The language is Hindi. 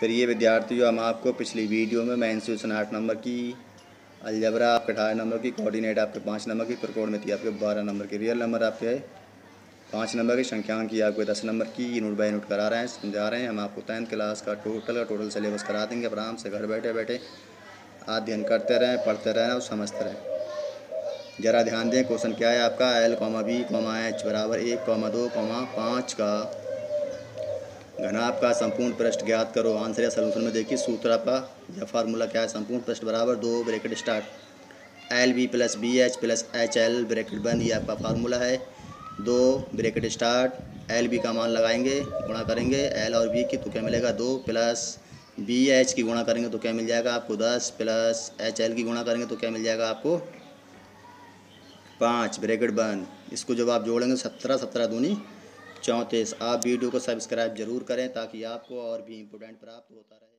फिर ये विद्यार्थियों, हम आपको पिछली वीडियो में मैंसूसन आठ नंबर की अलजबरा आपके अठारह नंबर की, कोऑर्डिनेट आपके पाँच नंबर की प्रकोड में थी आपके बारह नंबर की, रियल नंबर आपके पाँच नंबर की संख्यान की आपको दस नंबर की यूनिट बाई यूनिट करा रहे हैं, समझा रहे हैं। हम आपको टेंथ क्लास का टोटल का टोटल सिलेबस करा देंगे, आराम से घर बैठे बैठे अध्ययन करते रहें, पढ़ते रहें और समझते रहें। ज़रा ध्यान दें, क्वेश्चन क्या है आपका? L comma B comma H बराबर एक कॉमा दो कॉमा पाँच का घना आपका संपूर्ण पृष्ठ ज्ञात करो। आंसर या सोल्यूशन में देखिए, सूत्र आपका, या फार्मूला क्या है? संपूर्ण पृष्ठ बराबर दो bracket start L B plus B H plus H L bracket बंद ये आपका फार्मूला है। दो ब्रैकेट स्टार्ट एल बी का मान लगाएँगे, गुणा करेंगे। एल और बी की तो क्या मिलेगा? दो प्लस बी एच की गुणा करेंगे तो क्या मिल जाएगा आपको दस प्लस एच एल की गुणा करेंगे तो क्या मिल जाएगा आपको पाँच। ब्रैकेट बंद इसको जब आप जोड़ेंगे सत्रह सत्रह दूनी चौंतीस आप वीडियो को सब्सक्राइब ज़रूर करें ताकि आपको और भी इम्पोर्टेंट प्राप्त होता रहे।